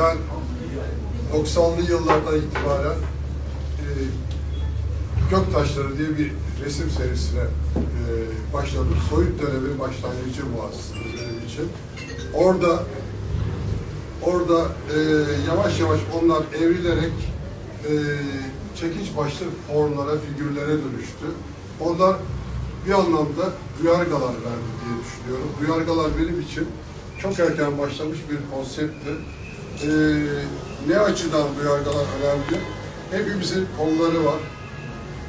ben 90'lı yıllardan itibaren e, Göktaşları diye bir resim serisine e, başladım. Soyut dönemi başlangıcı bu aslında benim için. Orada orada e, yavaş yavaş onlar evrilerek e, çekiç başlı formlara, figürlere dönüştü. Onlar bir anlamda duyargalar verdi diye düşünüyorum. Duyargalar benim için çok erken başlamış bir konseptti. Ee, ne açıdan duyargalar önemli? Hepimizin kolları var,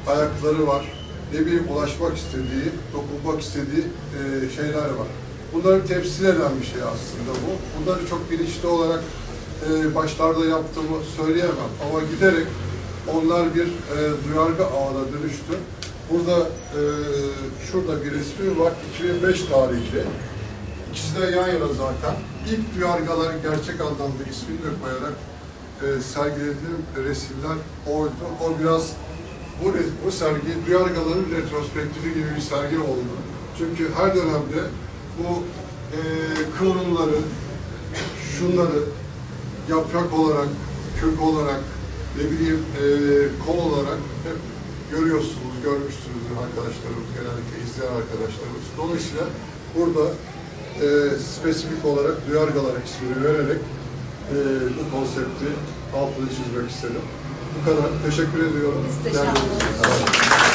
ayakları var, ne bileyim ulaşmak istediği, dokunmak istediği e, şeyler var. Bunları temsil eden bir şey aslında bu. Bunları çok bilinçli olarak e, başlarda yaptığımı söyleyemem ama giderek onlar bir e, duyarga ağına dönüştü. Burada e, şurada bir resmi var, 2005 tarihli. İkisi de yan yana zaten. İlk duyargalar gerçek anlamda ismini de koyarak e, sergilediğim resimler oydu. O biraz bu, bu sergi duyargaların retrospektifi gibi bir sergi oldu. Çünkü her dönemde bu e, kıvrımları, şunları yaprak olarak, kök olarak, ne bileyim e, kol olarak hep görüyorsunuz, görmüşsünüzdür arkadaşlarımız, genellikle izleyen arkadaşlarımız. Dolayısıyla burada e, spesifik olarak duyargalar ismini vererek e, bu konsepti altını çizmek istedim. Bu kadar. Teşekkür ediyorum. Biz teşekkür Geldiğiniz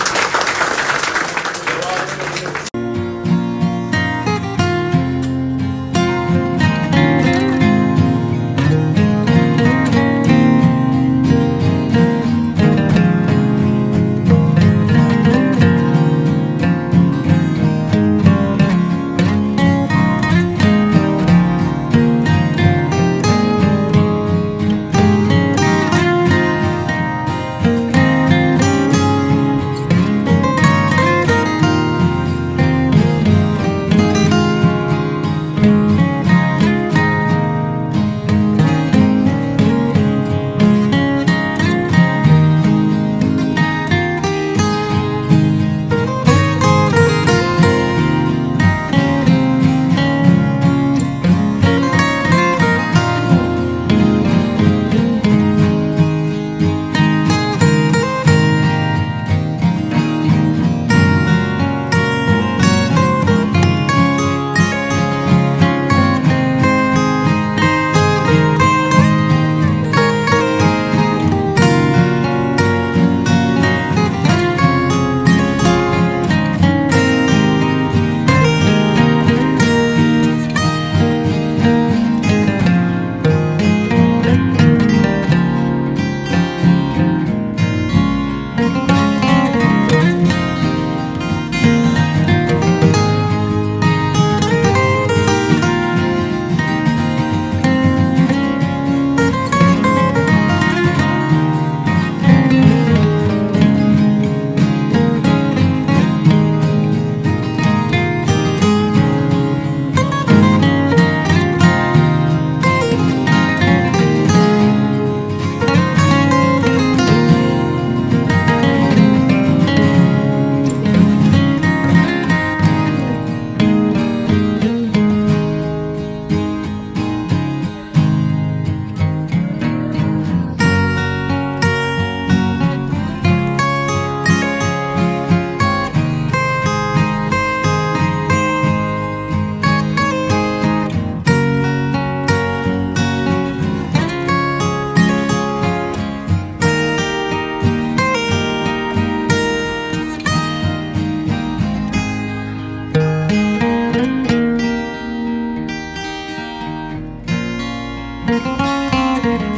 için. ederiz. Müzik